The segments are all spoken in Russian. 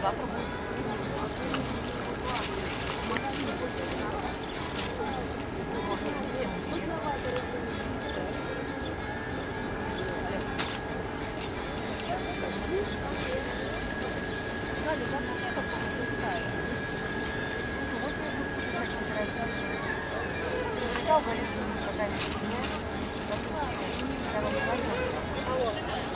завтра будет.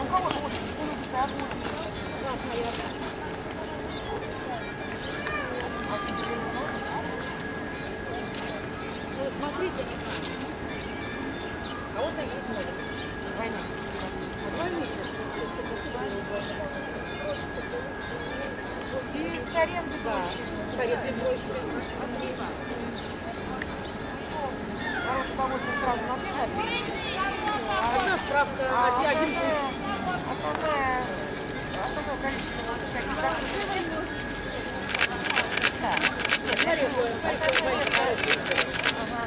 Он кого-то очень полностью обузит. Смотрите. А вот такие смотрят. Война. И с аренды Да. Советы проще. Хороший помощник сразу на копейки. Одна справка А один основное, основное, основное количество всяких документов. Да. Нет, Смотри, это- смотри, основное- смотри, Ага.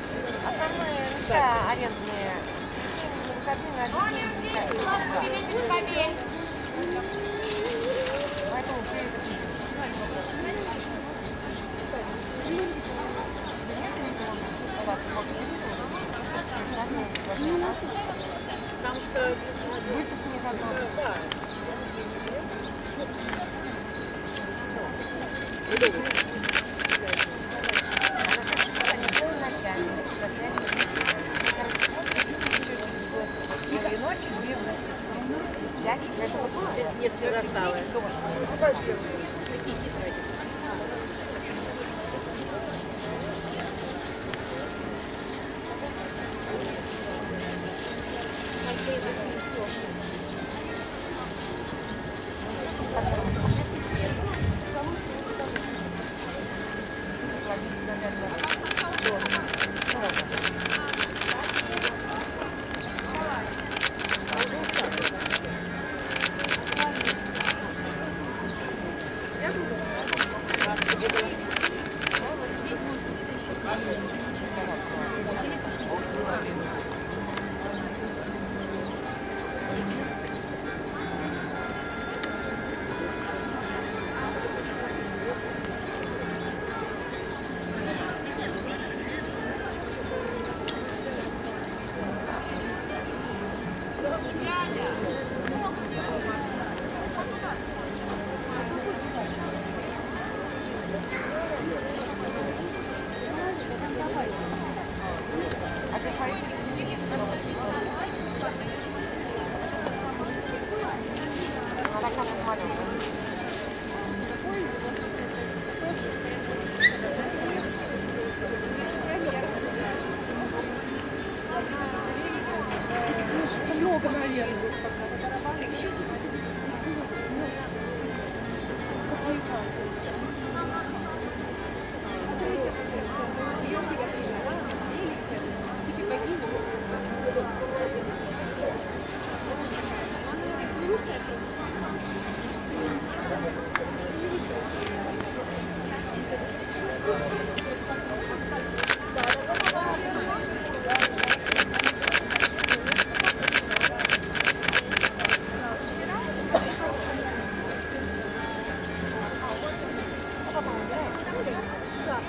Основные места арендные. На выходные на один день не ставят. Поэтому все это видишь. Потому что Выставки не готовы. да. Две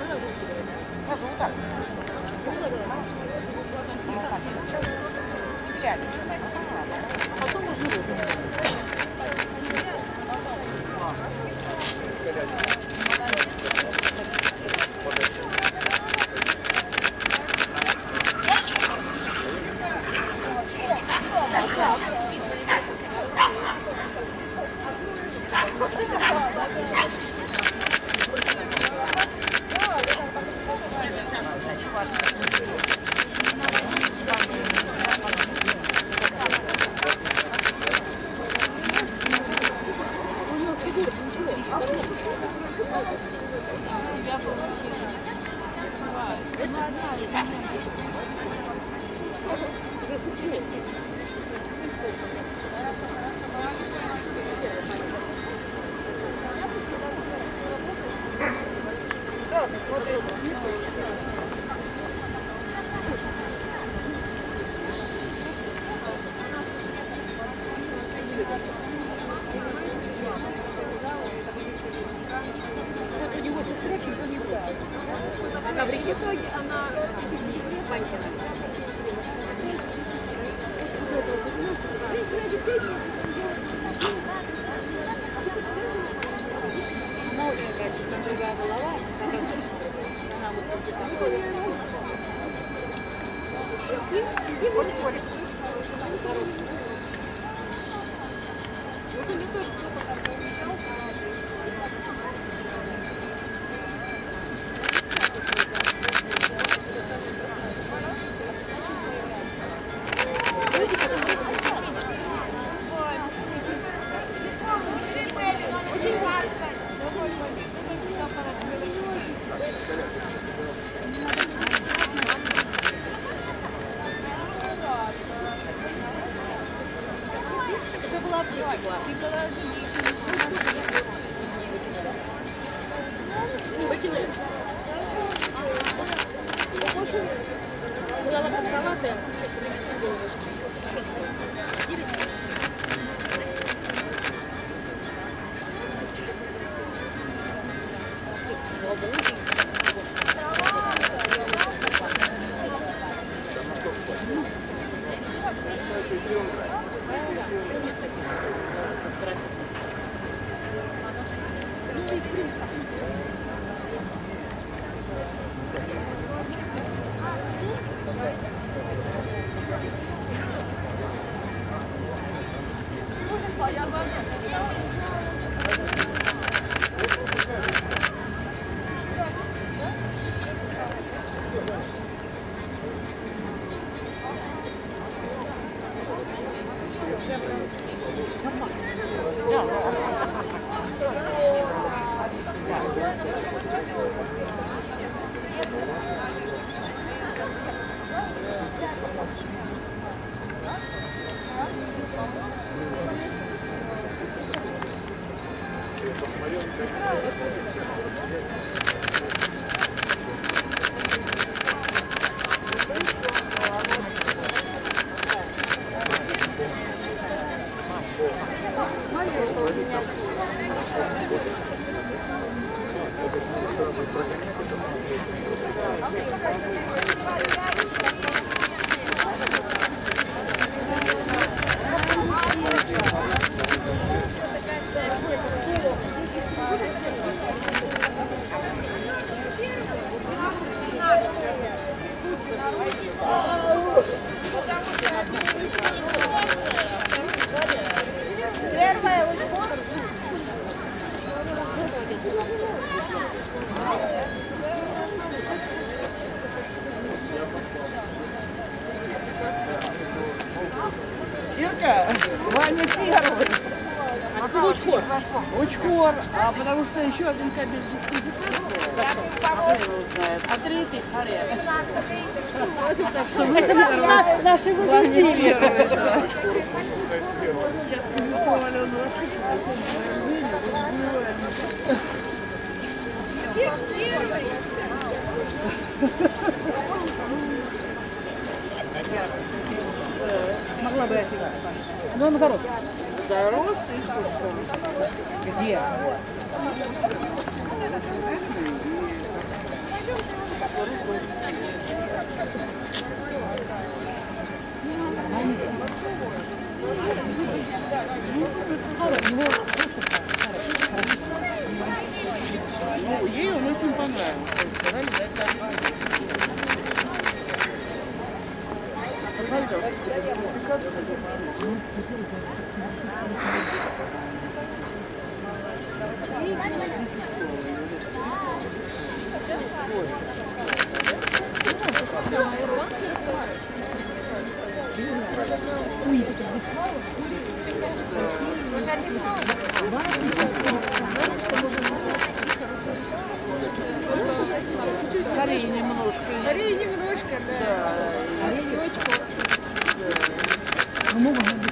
Я живу так. А 对，确实那个 Ирка, Ваня первый. А ты учкор. Учкор, а потому что еще один кабель? А третий Харя. Наши Ваня первый, да. Сейчас publiковали он вообще. Могла бы я тебя. Ну, наоборот. Здоров ты, что Где? Скорее немножко. Скорее немножко, да. Ладно. Вот, ладно.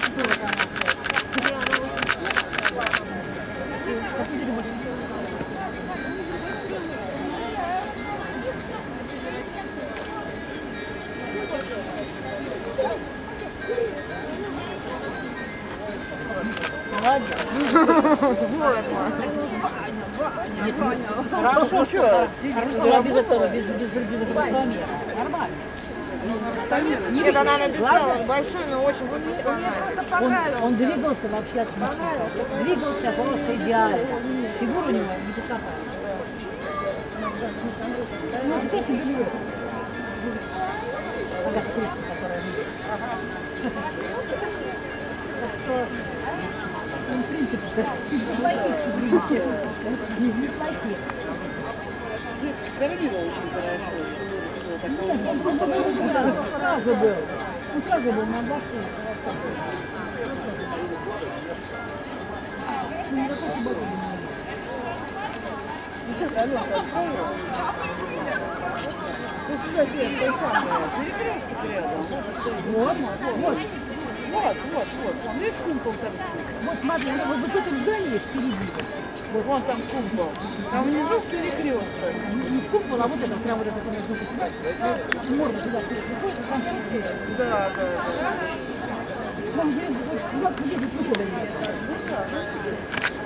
Хорошо, что? Хорошо, без этого, без, без, без. Нормально. Нет, она написала большой, но очень профессиональный. Он, он двигался вообще отлично. Двигался просто идеально. Фигура у него не такая. Ну, где фигура? Ага, крышка, которая ну, в принципе, не. Говорила очень хорошо. Он. Он сразу был на перекресток рядом. Вот, вот. Вот, вот, вот. Видишь, кумпол там? Вот смотри, вот, вот это здание впереди. Вот вон там кумпол. Там внизу перекресток. Не, купол, а вот это, прям вот это, между сюда. Морда сюда переходит, а там все. Да, да, да. Там где, вот, куда едет выхода есть.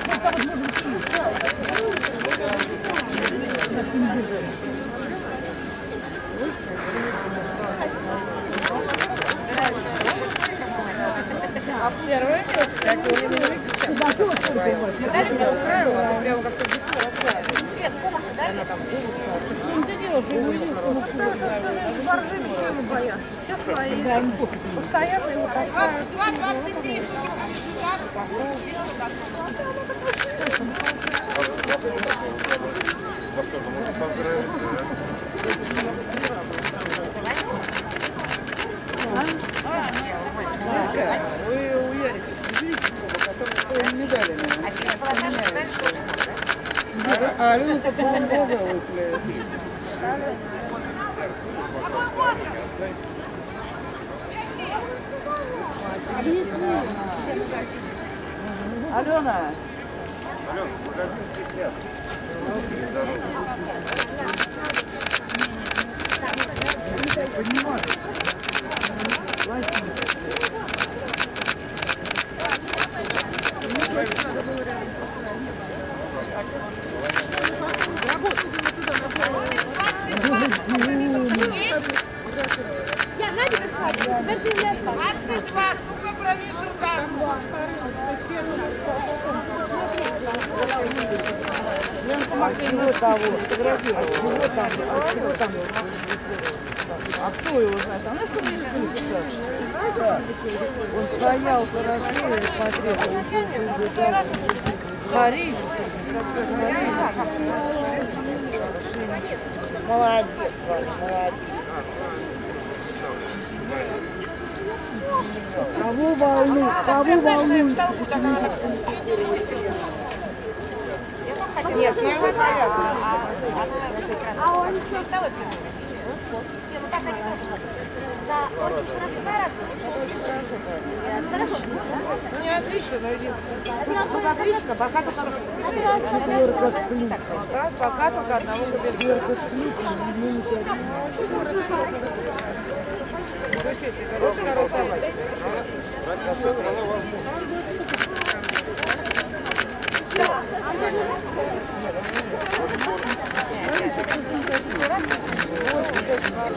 Вот там вот можно Алена, Я, Надя, как хватит. Оставь. чего того, фотографировал, чего там, а чего там, а кто его знает, а у нас что Да. Он стоял хорошо и смотрел, Париж, Молодец, Ваня, молодец. Кого волну, кого волну? Нет, первый порядок. А он что? Да, очень хорошо. Хорошо. Не отлично, но единственное. Как отлично, пока только... Четверка с плюсом. Пока, пока только одного кабинета. Четверка с плюсом, минуты Хорошая рисовать.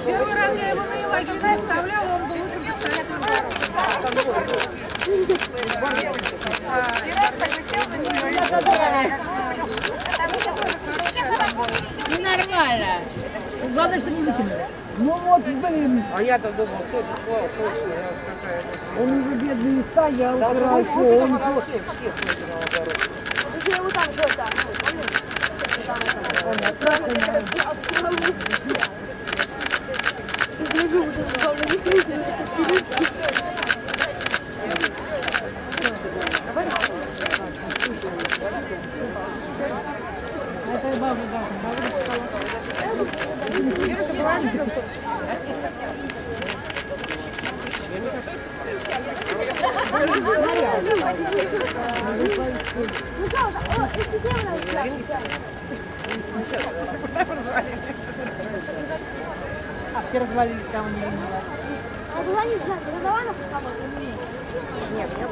Первый раз я его на лагерь оставляла, он был очень Ненормально. Что не выкинули. Ну вот, блин, А я-то думал, кто это клал, точно, я он уже бедный стоял Да, хорошо. он Он все, все, все ходят наоборот. Я его там что-то. Это бабы, да, бабы А, все развалились там у него. А была не знаю, Розованов Нет, я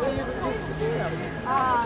А,